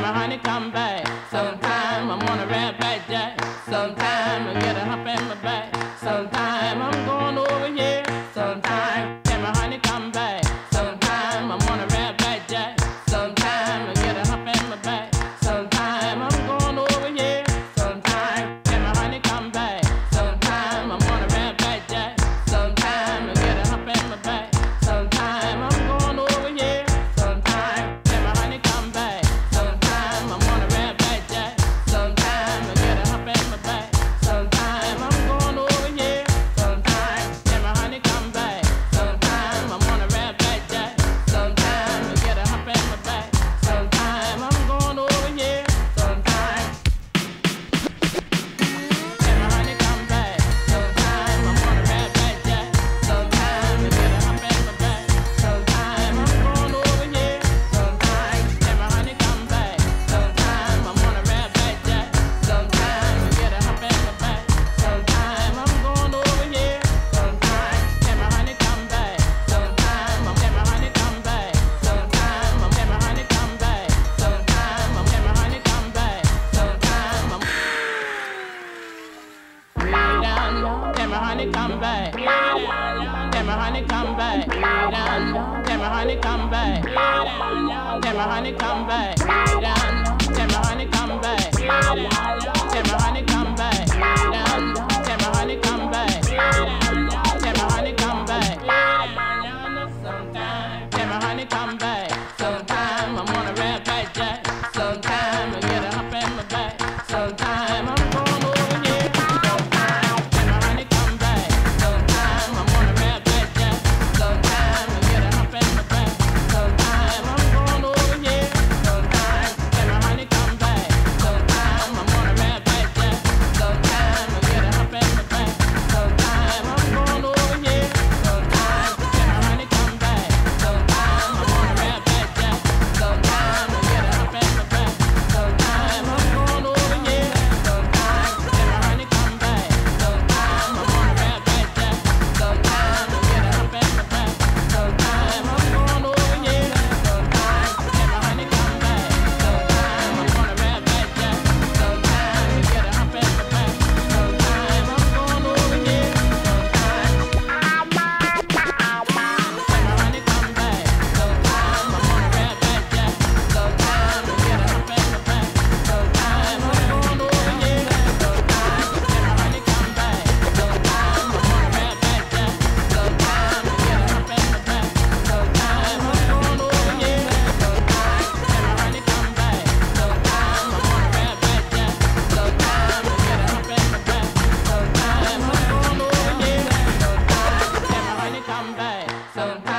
My honey come back. Sometime I'm on a red back jack. Sometime I get a hump in my back. Sometime honey come back. Tell my honey come back. Tell my honey come back. Tell my honey come back. come back.